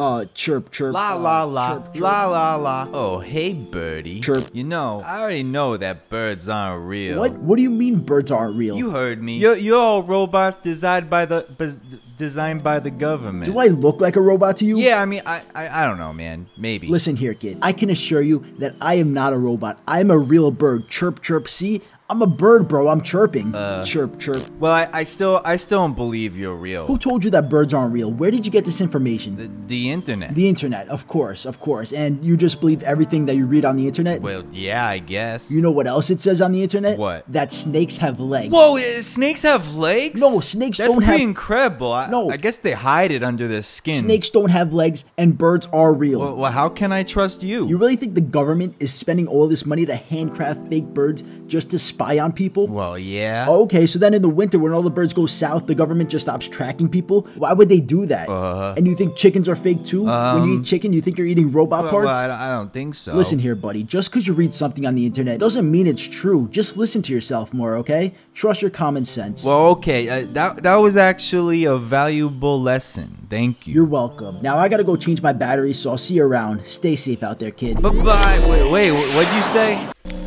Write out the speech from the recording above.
Uh, chirp, chirp. La uh, la la, chirp, chirp. la la la. Oh, hey, birdie. Chirp. You know, I already know that birds aren't real. What? What do you mean birds aren't real? You heard me. You're, you're all robots designed by the designed by the government. do I look like a robot to you? Yeah, I mean, I, I I don't know, man. Maybe. Listen here, kid. I can assure you that I am not a robot. I'm a real bird. Chirp, chirp. See? I'm a bird, bro. I'm chirping. Uh. chirp, chirp. Well, I, I still I still don't believe you're real. Who told you that birds aren't real? Where did you get this information? The, the internet. The internet, of course, of course. And you just believe everything that you read on the internet? well, yeah, I guess. You know what else it says on the internet? What? That snakes have legs. Whoa, uh, snakes have legs? No, snakes That's don't pretty have- incredible. I, No. I guess they hide it under their skin. Snakes don't have legs, and birds are real. Well, well, how can I trust you? you really think the government is spending all this money to handcraft fake birds just to spy on people? well, yeah. Okay, so then in the winter when all the birds go south, the government just stops tracking people? Why would they do that? Uh, and you think chickens are fake too? when you um, eat chicken, you think you're eating robot well, parts? well, I, don't- think so. Listen here, buddy. Just because you read something on the internet doesn't mean it's true. Just listen to yourself more, okay? Trust your common sense. Well, okay, uh, that that was actually a valuable lesson. Thank you. You're welcome. Now I gotta go change my battery, so I'll see you around. Stay safe out there, kid. Bye bye. Wait, wait, what'd you say?